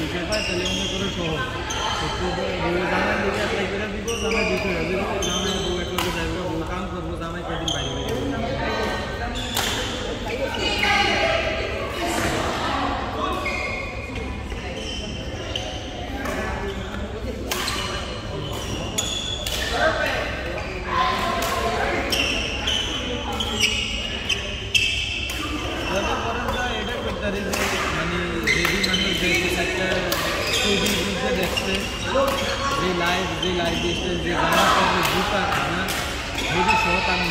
দিকে অ্যাপ্লাই করে দিব